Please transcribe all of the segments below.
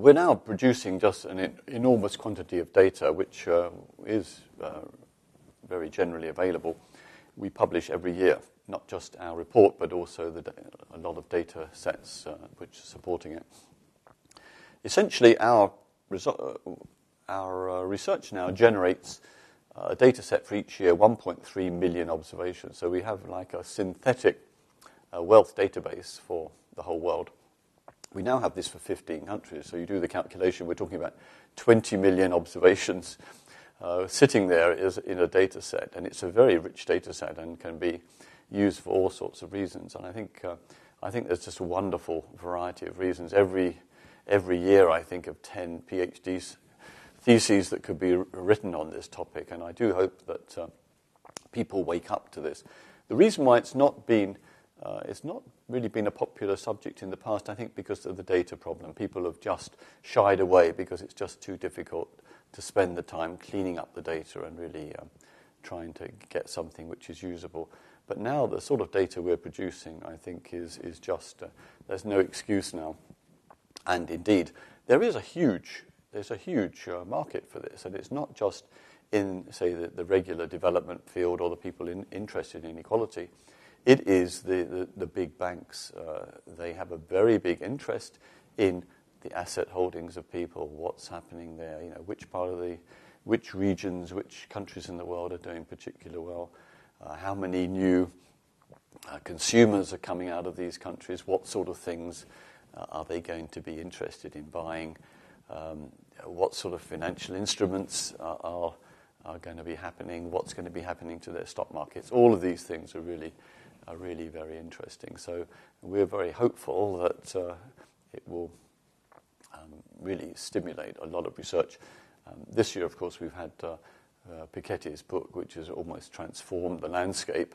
we're now producing just an enormous quantity of data, which uh, is uh, very generally available. We publish every year, not just our report, but also the, a lot of data sets uh, which are supporting it. Essentially, our, uh, our uh, research now generates a data set for each year, 1.3 million observations. So we have like a synthetic uh, wealth database for the whole world. We now have this for 15 countries. So you do the calculation, we're talking about 20 million observations uh, sitting there is in a data set, and it's a very rich data set and can be used for all sorts of reasons. And I think, uh, I think there's just a wonderful variety of reasons. Every, every year, I think of 10 PhD theses that could be written on this topic, and I do hope that uh, people wake up to this. The reason why it's not been uh, it's not really been a popular subject in the past, I think, because of the data problem. People have just shied away because it's just too difficult to spend the time cleaning up the data and really um, trying to get something which is usable. But now the sort of data we're producing, I think, is, is just, uh, there's no excuse now. And indeed, there is a huge, there's a huge uh, market for this. And it's not just in, say, the, the regular development field or the people in, interested in equality. It is the, the, the big banks. Uh, they have a very big interest in the asset holdings of people, what's happening there, you know, which part of the, which regions, which countries in the world are doing particularly well, uh, how many new uh, consumers are coming out of these countries, what sort of things uh, are they going to be interested in buying, um, what sort of financial instruments are, are, are going to be happening, what's going to be happening to their stock markets. All of these things are really, are really very interesting. So we're very hopeful that uh, it will um, really stimulate a lot of research. Um, this year, of course, we've had uh, uh, Piketty's book, which has almost transformed the landscape.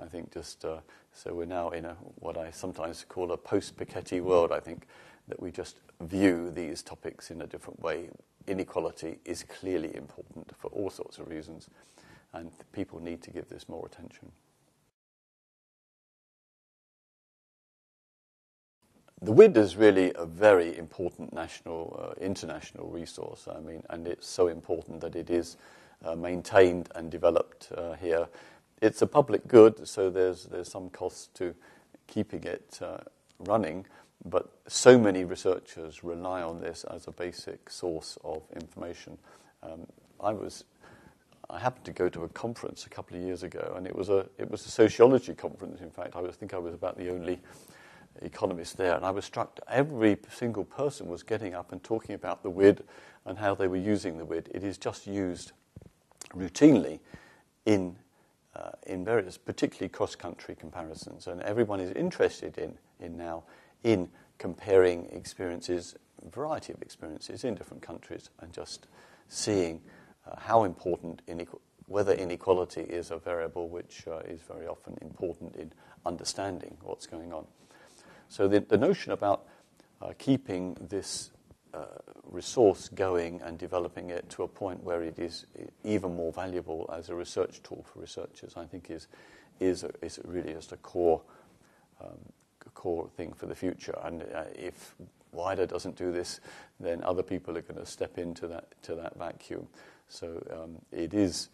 I think just uh, so we're now in a what I sometimes call a post-Piketty world. I think that we just view these topics in a different way. Inequality is clearly important for all sorts of reasons, and people need to give this more attention. The WID is really a very important national, uh, international resource. I mean, and it's so important that it is uh, maintained and developed uh, here. It's a public good, so there's there's some cost to keeping it uh, running. But so many researchers rely on this as a basic source of information. Um, I was I happened to go to a conference a couple of years ago, and it was a it was a sociology conference. In fact, I was, think I was about the only economists there, and I was struck. Every single person was getting up and talking about the WID and how they were using the WID. It is just used routinely in uh, in various, particularly cross-country comparisons, and everyone is interested in in now in comparing experiences, a variety of experiences in different countries, and just seeing uh, how important inequ- whether inequality is a variable which uh, is very often important in understanding what's going on. So the, the notion about uh, keeping this uh, resource going and developing it to a point where it is even more valuable as a research tool for researchers, I think is is, a, is really just a core um, core thing for the future. And uh, if WIDER doesn't do this, then other people are going to step into that to that vacuum. So um, it is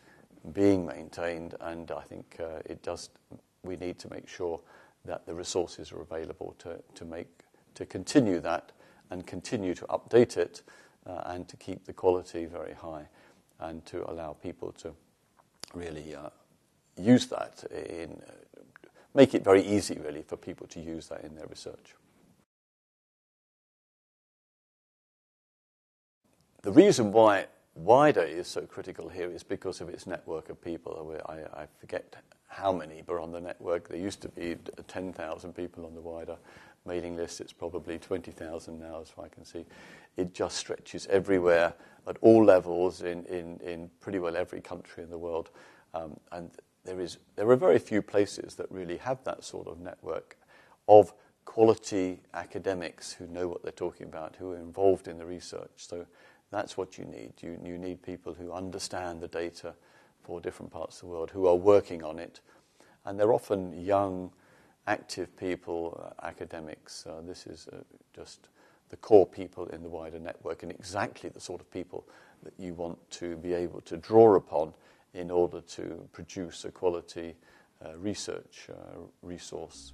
being maintained, and I think uh, it does. We need to make sure that the resources are available to, to make to continue that and continue to update it uh, and to keep the quality very high and to allow people to really uh, use that in uh, make it very easy really for people to use that in their research. The reason why WIDER is so critical here is because of its network of people. I, I forget how many are on the network. There used to be 10,000 people on the WIDER mailing list. It's probably 20,000 now, as I can see. It just stretches everywhere at all levels in, in, in pretty well every country in the world. Um, and there, is, there are very few places that really have that sort of network of quality academics who know what they're talking about, who are involved in the research. So that's what you need. You, you need people who understand the data for different parts of the world who are working on it. And they're often young, active people, uh, academics. Uh, this is uh, just the core people in the wider network and exactly the sort of people that you want to be able to draw upon in order to produce a quality uh, research uh, resource.